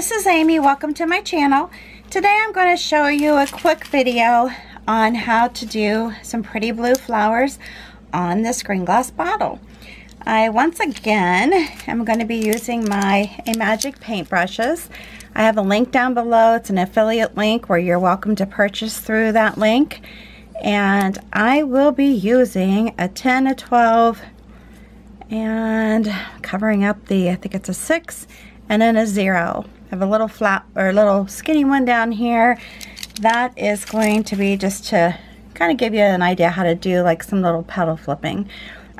this is Amy. Welcome to my channel. Today I'm going to show you a quick video on how to do some pretty blue flowers on this green glass bottle. I once again am going to be using my Amagic paintbrushes. I have a link down below. It's an affiliate link where you're welcome to purchase through that link. And I will be using a 10, a 12, and covering up the, I think it's a 6, and then a 0. Have a little flat, or a little skinny one down here. That is going to be just to kind of give you an idea how to do like some little petal flipping.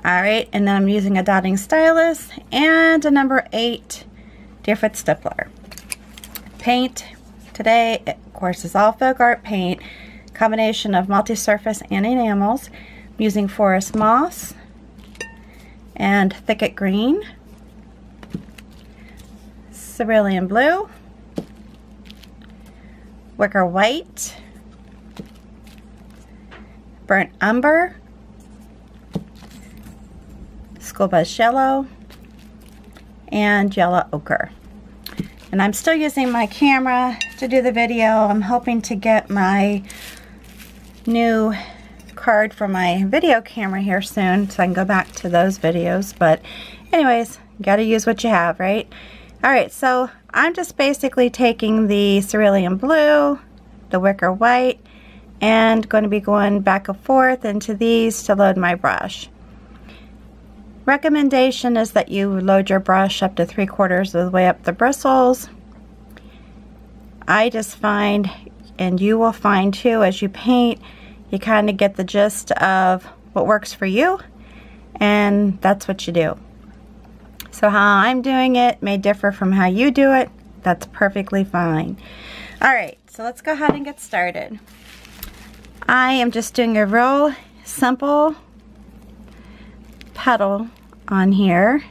Alright, and then I'm using a dotting stylus and a number 8 Deerfoot Stippler. Paint today, of course, is all folk art paint. Combination of multi-surface and enamels. I'm using forest moss and thicket green. Cerulean blue. Wicker white. Burnt umber. School Bus yellow. And yellow ochre. And I'm still using my camera to do the video. I'm hoping to get my new card for my video camera here soon so I can go back to those videos. But anyways, got to use what you have, right? Alright, so I'm just basically taking the cerulean blue, the wicker white, and going to be going back and forth into these to load my brush. Recommendation is that you load your brush up to three quarters of the way up the bristles. I just find, and you will find too as you paint, you kind of get the gist of what works for you, and that's what you do. So how I'm doing it may differ from how you do it. That's perfectly fine. All right, so let's go ahead and get started. I am just doing a real simple petal on here.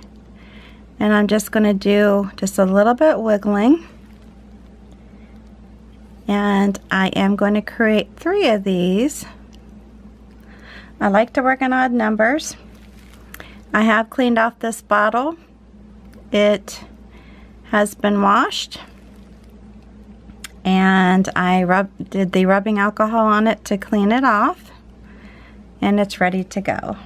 And I'm just going to do just a little bit wiggling. And I am going to create three of these. I like to work in odd numbers. I have cleaned off this bottle. It has been washed. And I rub, did the rubbing alcohol on it to clean it off. And it's ready to go.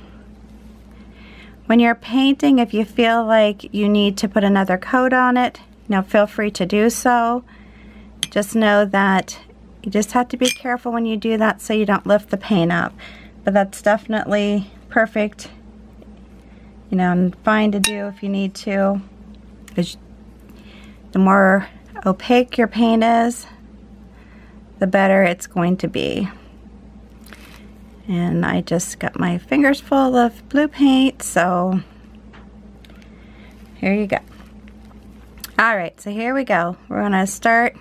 When you're painting, if you feel like you need to put another coat on it, know, feel free to do so. Just know that you just have to be careful when you do that so you don't lift the paint up. But that's definitely perfect, you know, and fine to do if you need to. The more opaque your paint is, the better it's going to be. And I just got my fingers full of blue paint, so here you go. All right, so here we go. We're gonna start,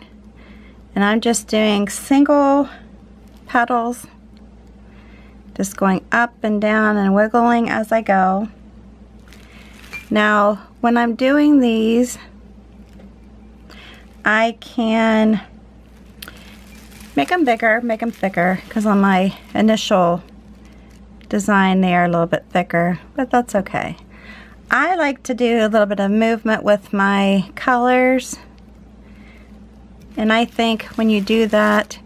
and I'm just doing single petals, just going up and down and wiggling as I go. Now, when I'm doing these, I can make them bigger, make them thicker, because on my initial design they are a little bit thicker, but that's okay. I like to do a little bit of movement with my colors, and I think when you do that,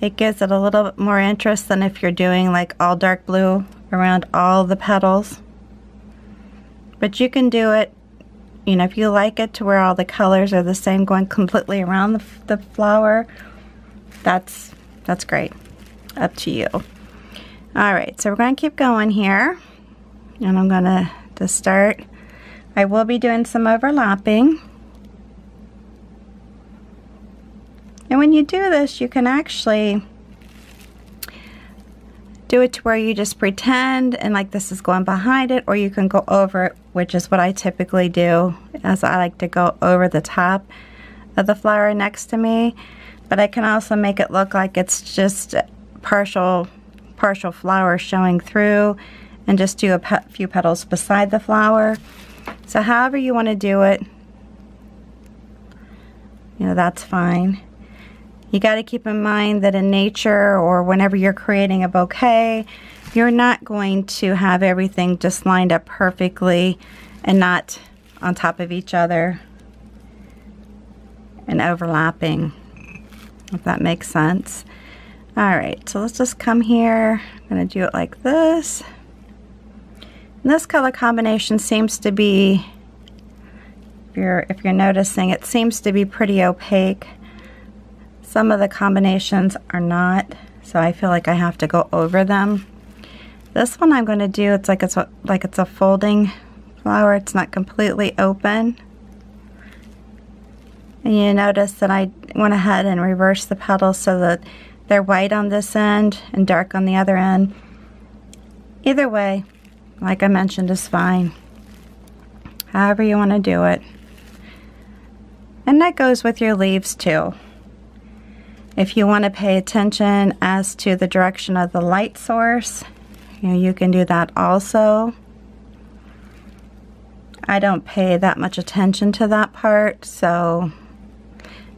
it gives it a little bit more interest than if you're doing like all dark blue around all the petals. But you can do it, you know, if you like it to where all the colors are the same going completely around the, the flower, that's, that's great. Up to you. All right, so we're going to keep going here. And I'm going to, to start, I will be doing some overlapping. And when you do this, you can actually do it to where you just pretend and like this is going behind it or you can go over it which is what I typically do as I like to go over the top of the flower next to me but I can also make it look like it's just partial partial flower showing through and just do a pe few petals beside the flower. So however you want to do it, you know, that's fine. You got to keep in mind that in nature or whenever you're creating a bouquet, you're not going to have everything just lined up perfectly and not on top of each other and overlapping, if that makes sense. All right, so let's just come here. I'm gonna do it like this. And this color combination seems to be, if you're, if you're noticing, it seems to be pretty opaque. Some of the combinations are not, so I feel like I have to go over them. This one I'm going to do, it's like it's a, like it's a folding flower. It's not completely open. And you notice that I went ahead and reversed the petals so that they're white on this end and dark on the other end. Either way, like I mentioned, is fine. However you want to do it. And that goes with your leaves too. If you want to pay attention as to the direction of the light source, you, know, you can do that also. I don't pay that much attention to that part, so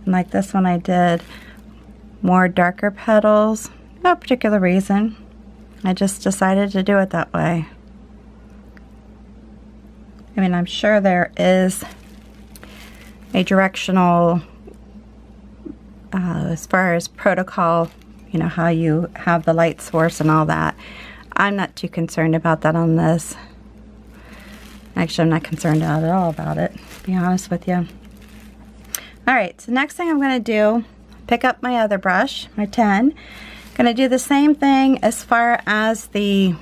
like this one I did more darker petals. No particular reason. I just decided to do it that way. I mean, I'm sure there is a directional, uh, as far as protocol, you know, how you have the light source and all that. I'm not too concerned about that on this. Actually, I'm not concerned at all about it, to be honest with you. All right, so next thing I'm gonna do, pick up my other brush, my 10. Gonna do the same thing as far as the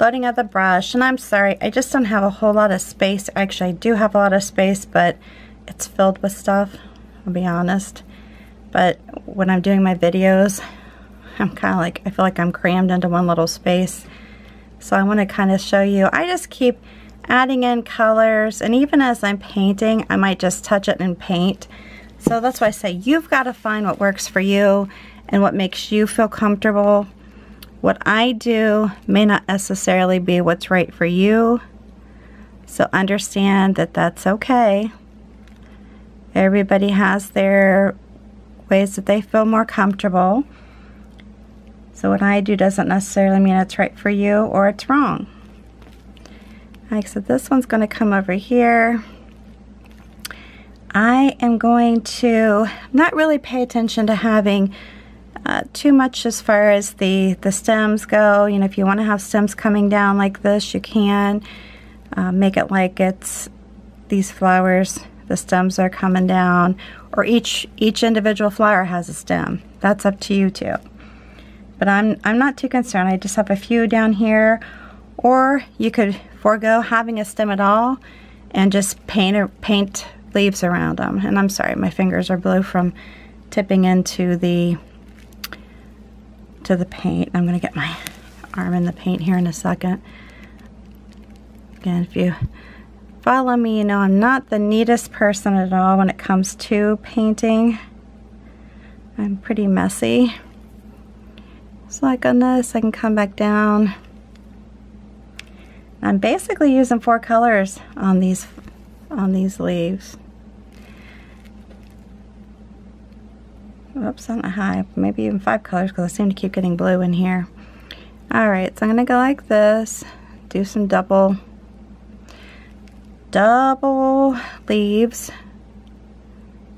loading of the brush. And I'm sorry, I just don't have a whole lot of space. Actually, I do have a lot of space, but it's filled with stuff, I'll be honest. But when I'm doing my videos, I'm kind of like, I feel like I'm crammed into one little space. So I want to kind of show you, I just keep adding in colors and even as I'm painting, I might just touch it and paint. So that's why I say you've got to find what works for you and what makes you feel comfortable. What I do may not necessarily be what's right for you. So understand that that's okay. Everybody has their ways that they feel more comfortable. So what I do doesn't necessarily mean it's right for you or it's wrong. Like so this one's going to come over here. I am going to not really pay attention to having uh, too much as far as the, the stems go. You know, if you want to have stems coming down like this, you can. Uh, make it like it's these flowers, the stems are coming down, or each, each individual flower has a stem. That's up to you too. But I'm, I'm not too concerned. I just have a few down here. Or you could forego having a stem at all and just paint paint leaves around them. And I'm sorry, my fingers are blue from tipping into the to the paint. I'm to get my arm in the paint here in a second. Again, if you follow me, you know I'm not the neatest person at all when it comes to painting. I'm pretty messy. So like on this, I can come back down. I'm basically using four colors on these on these leaves. Oops, I don't know maybe even five colors because I seem to keep getting blue in here. Alright, so I'm to go like this, do some double, double leaves,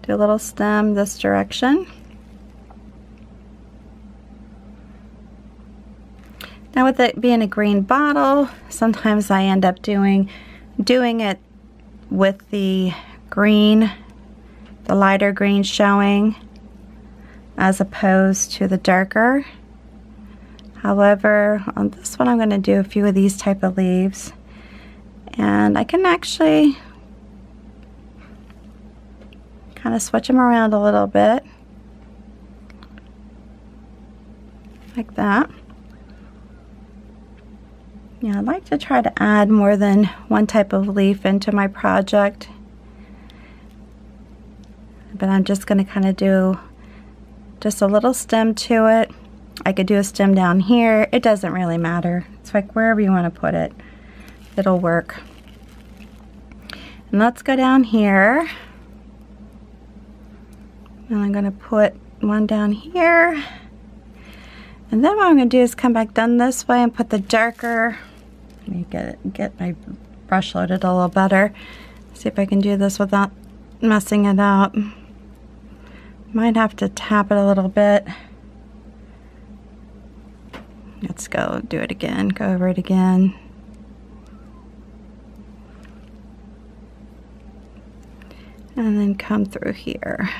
do a little stem this direction. Now with it being a green bottle, sometimes I end up doing doing it with the green, the lighter green showing as opposed to the darker. However, on this one I'm going to do a few of these type of leaves and I can actually kind of switch them around a little bit like that. Yeah, I'd like to try to add more than one type of leaf into my project. But I'm just going to kind of do just a little stem to it. I could do a stem down here. It doesn't really matter. It's like wherever you want to put it, it'll work. And let's go down here. And I'm going to put one down here. And then what I'm to do is come back down this way and put the darker let me get get my brush loaded a little better. See if I can do this without messing it up. Might have to tap it a little bit. Let's go do it again, go over it again. And then come through here.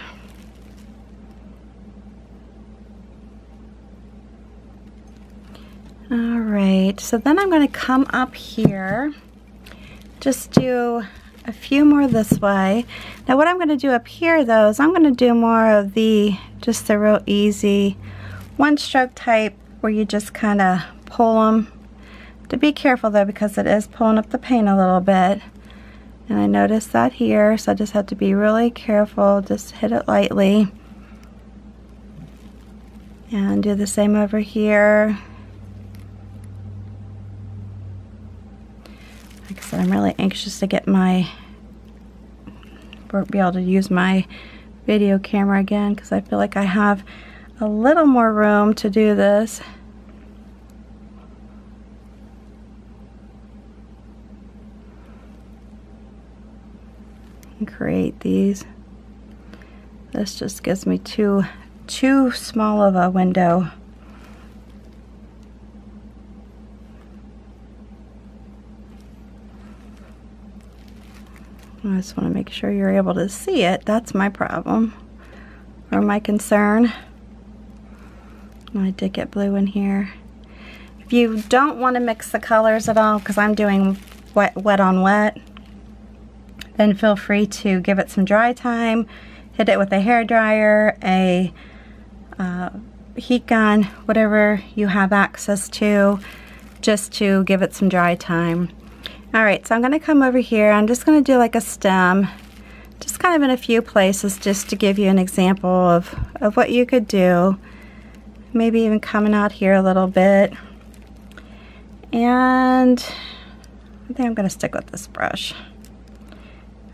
All right, so then I'm gonna come up here, just do a few more this way. Now what I'm gonna do up here though is I'm gonna do more of the, just the real easy one stroke type where you just kind of pull them. To be careful though because it is pulling up the paint a little bit. And I noticed that here, so I just have to be really careful, just hit it lightly. And do the same over here. Like I said, I'm really anxious to get my, be able to use my video camera again because I feel like I have a little more room to do this. And create these. This just gives me too, too small of a window. I just want to make sure you're able to see it. That's my problem or my concern. I did get blue in here. If you don't want to mix the colors at all, because I'm doing wet, wet on wet, then feel free to give it some dry time. Hit it with a hair dryer, a uh, heat gun, whatever you have access to, just to give it some dry time. All right, so I'm gonna come over here. I'm just gonna do like a stem, just kind of in a few places just to give you an example of, of what you could do. Maybe even coming out here a little bit. And I think I'm gonna stick with this brush.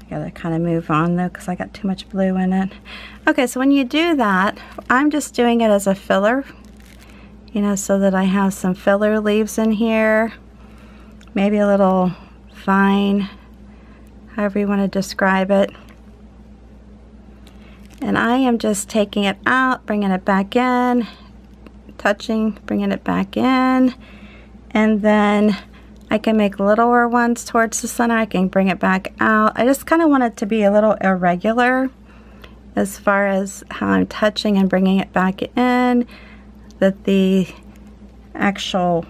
I gotta kind of move on though because I got too much blue in it. Okay, so when you do that, I'm just doing it as a filler, you know, so that I have some filler leaves in here. Maybe a little vine, however you want to describe it. And I am just taking it out, bringing it back in, touching, bringing it back in, and then I can make littler ones towards the center. I can bring it back out. I just kind of want it to be a little irregular as far as how I'm touching and bringing it back in, that the actual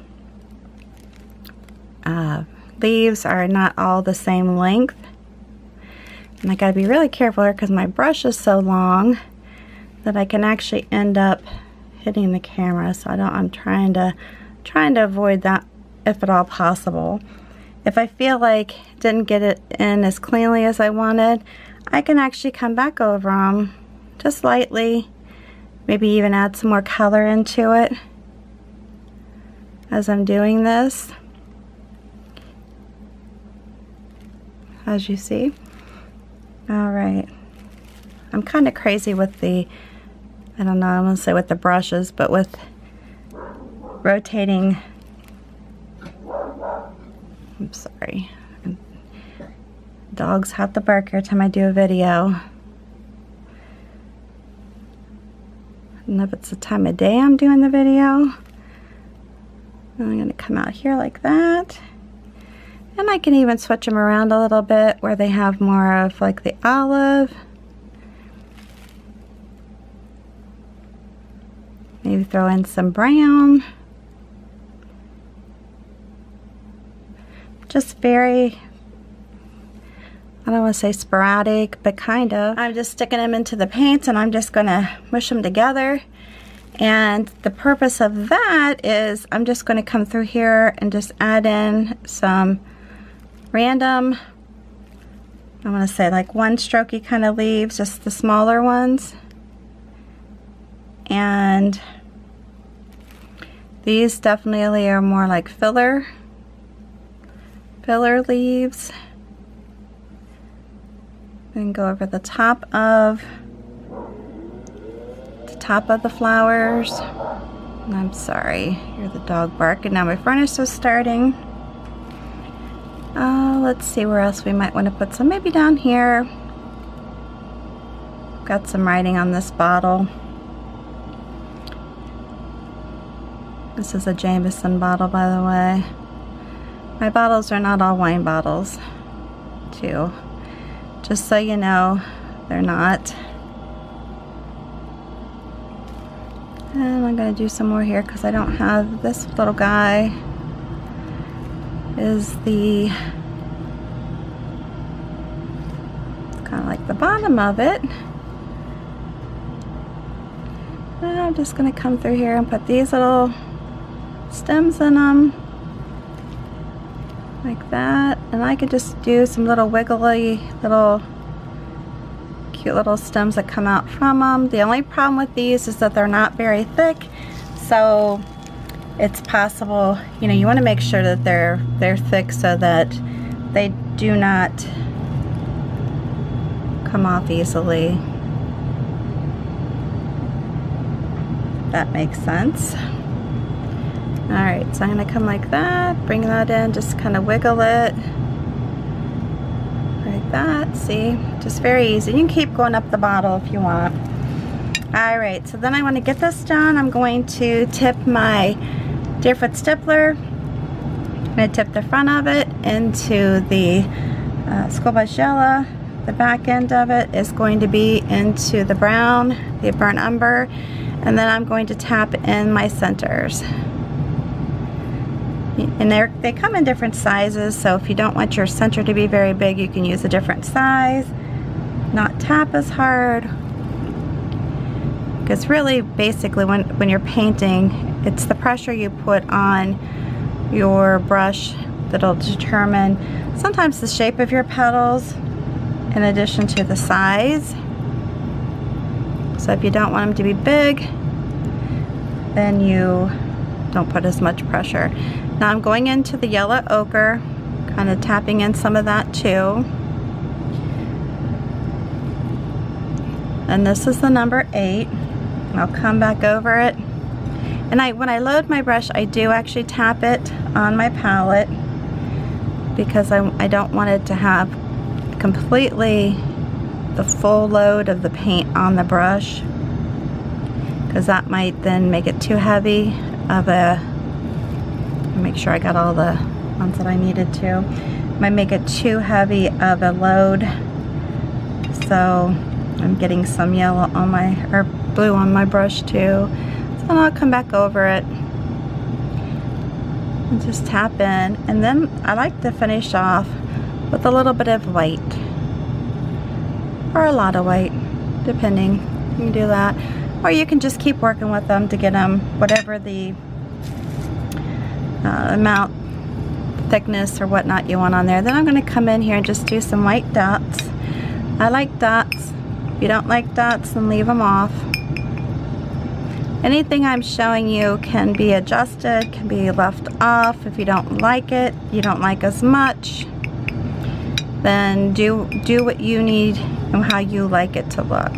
uh, leaves are not all the same length. And I gotta be really careful here because my brush is so long that I can actually end up hitting the camera. So I don't, I'm trying to, trying to avoid that if at all possible. If I feel like didn't get it in as cleanly as I wanted, I can actually come back over them just lightly, maybe even add some more color into it as I'm doing this. as you see. All right. I'm kind of crazy with the, I don't know, I'm going to say with the brushes, but with rotating, I'm sorry. Dogs have to bark every time I do a video. I don't know if it's the time of day I'm doing the video. I'm to come out here like that. And I can even switch them around a little bit where they have more of like the olive. Maybe throw in some brown. Just very, I don't want to say sporadic, but kind of. I'm just sticking them into the paint and I'm just going to mush them together. And the purpose of that is I'm just going to come through here and just add in some random, I'm going to say like one strokey kind of leaves, just the smaller ones. And these definitely are more like filler, filler leaves. And go over the top of the top of the flowers. I'm sorry, you're the dog bark. And now my furnace is starting. Uh, let's see where else we might want to put some. Maybe down here. got some writing on this bottle. This is a Jameson bottle, by the way. My bottles are not all wine bottles, too. Just so you know, they're not. And I'm to do some more here because I don't have this little guy is the kind of like the bottom of it. And I'm just to come through here and put these little stems in them like that and I could just do some little wiggly little cute little stems that come out from them. The only problem with these is that they're not very thick so it's possible you know you want to make sure that they're they're thick so that they do not come off easily. That makes sense. Alright, so I'm to come like that, bring that in, just kind of wiggle it. Like that, see? Just very easy. You can keep going up the bottle if you want. Alright, so then I want to get this done. I'm going to tip my Deerfoot Stippler. I'm to tip the front of it into the uh, School Bus Yellow. The back end of it is going to be into the brown, the burnt umber, and then I'm going to tap in my centers and they they come in different sizes so if you don't want your center to be very big you can use a different size. Not tap as hard. Because really basically when when you're painting it's the pressure you put on your brush that'll determine sometimes the shape of your petals in addition to the size. So if you don't want them to be big then you don't put as much pressure now I'm going into the yellow ochre, kind of tapping in some of that too. And this is the number eight. I'll come back over it. And I, when I load my brush, I do actually tap it on my palette because I, I don't want it to have completely the full load of the paint on the brush because that might then make it too heavy of a make sure I got all the ones that I needed to. Might make it too heavy of a load. So I'm getting some yellow on my, or blue on my brush too. So I'll come back over it and just tap in. And then I like to finish off with a little bit of white. Or a lot of white, depending. You can do that. Or you can just keep working with them to get them whatever the uh, amount, thickness or whatnot you want on there. Then I'm going to come in here and just do some white dots. I like dots. If you don't like dots, then leave them off. Anything I'm showing you can be adjusted, can be left off. If you don't like it, you don't like as much, then do, do what you need and how you like it to look.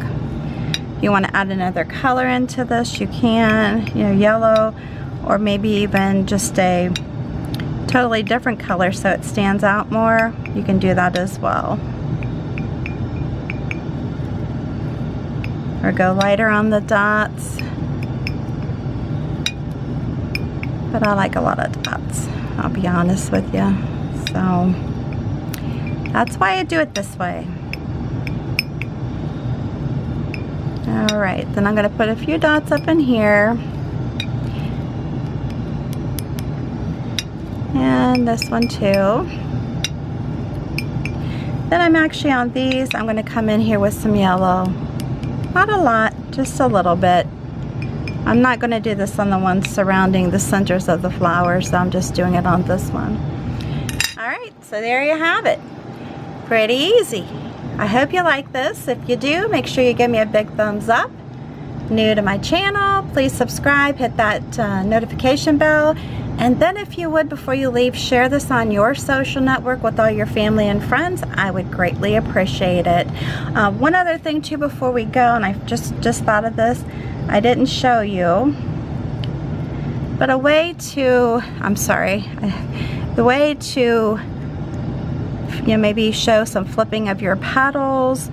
If you want to add another color into this, you can, you know, yellow, or maybe even just a totally different color so it stands out more, you can do that as well. Or go lighter on the dots. But I like a lot of dots, I'll be honest with you. So, that's why I do it this way. Alright, then I'm to put a few dots up in here. And this one too. Then I'm actually on these, I'm going to come in here with some yellow. Not a lot, just a little bit. I'm not going to do this on the ones surrounding the centers of the flowers, so I'm just doing it on this one. Alright, so there you have it. Pretty easy. I hope you like this. If you do, make sure you give me a big thumbs up. New to my channel, please subscribe, hit that uh, notification bell, and then if you would, before you leave, share this on your social network with all your family and friends. I would greatly appreciate it. Uh, one other thing too before we go, and I just, just thought of this, I didn't show you, but a way to, I'm sorry, the way to, you know, maybe show some flipping of your petals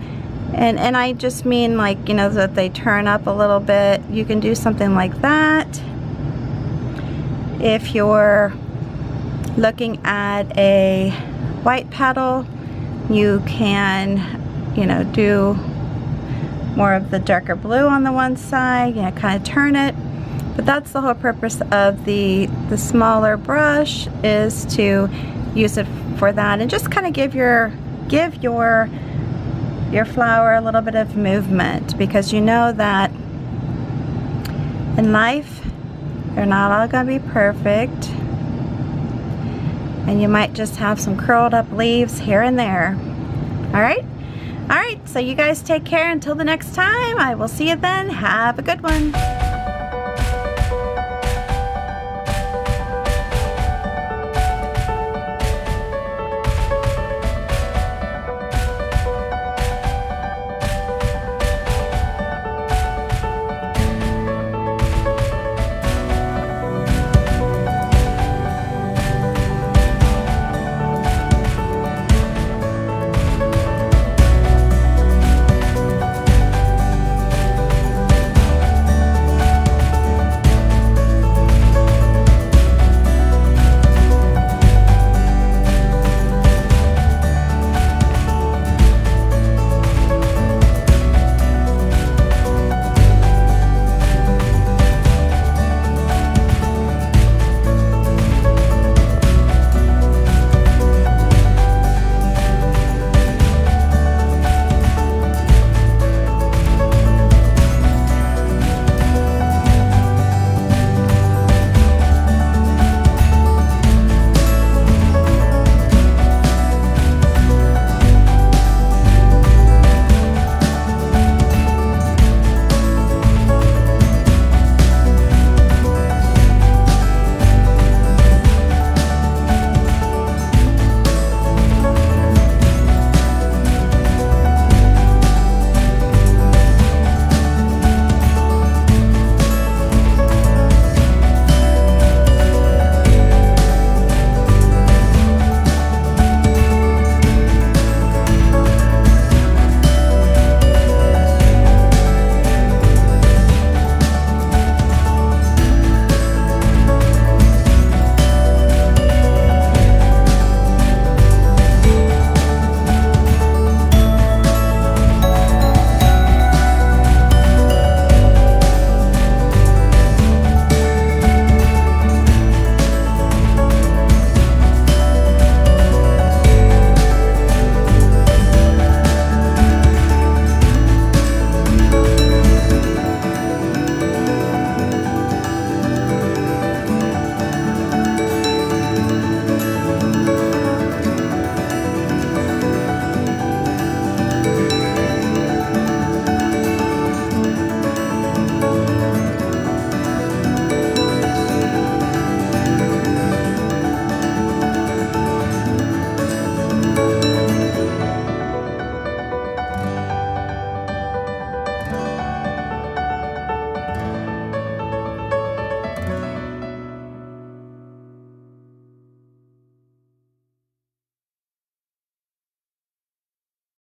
And, and I just mean like, you know, that they turn up a little bit. You can do something like that. If you're looking at a white petal, you can, you know, do more of the darker blue on the one side, you know, kind of turn it. But that's the whole purpose of the, the smaller brush is to use it for that and just kind of give your, give your, your flower a little bit of movement because you know that in life, they're not all to be perfect. And you might just have some curled up leaves here and there. All right? All right, so you guys take care until the next time. I will see you then. Have a good one.